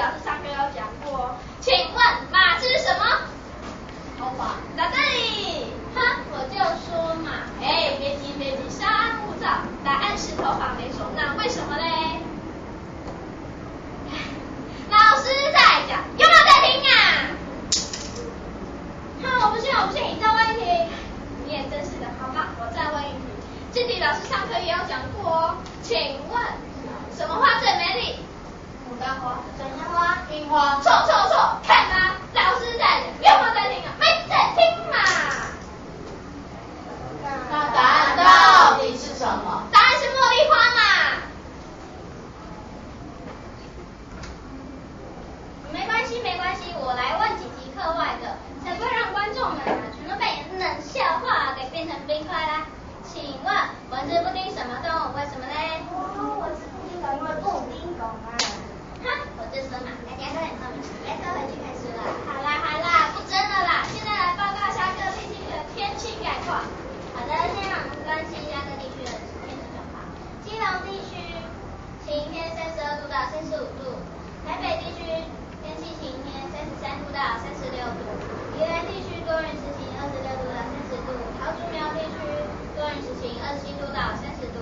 老师上课有讲过。请问马是什么？头发。这里。哈，我就说嘛。哎，别急别急，稍安勿躁。答案是头发没错，那为什么嘞？老师在讲，有没有在听啊？好，我不信，我不信，你再问一题。你也真是的，好吗？我再问一题。这题老师上课也有讲过哦。请问什么话最美？花、水仙花、樱花。错错错，看啊，老师在，有没有在听啊？没在听嘛。那答案到底是什么？答案是茉莉花嘛。没关系没关系，我来问几题课外的，才不会让观众们啊全都被冷笑话给变成冰块啦。请问蚊子不叮什么动物？为什么嘞？哦，我是不叮狗，因为不叮狗嘛。哈，我就说嘛，大家都很聪明，别再回去看书了。好啦好啦，不争了啦，现在来报告一下各地区新概况。好的，现在我们关心一下各地区的天气状况。基隆地区晴天，三十二度到三十五度；台北地区天气晴天，三十三度到三十六度；宜兰地区多云时晴，二十六度到三十度；桃竹苗地区多云时晴，二十七度到三十度；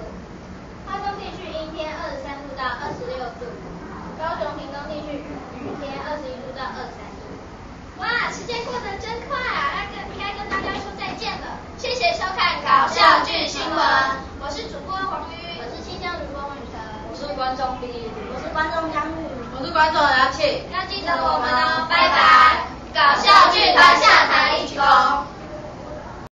花东地区阴天，二十三度到二十六度；高雄屏东地区雨天，二十一度到二十三度。哇，时间过得真快啊！要跟应该跟大家说再见了。谢谢收看搞笑剧新闻，我是主播黄瑜，我是气象主播黄雨晨，我是观众丽，我是观众张玉。我是观众杨庆。要记得我们哦，拜拜！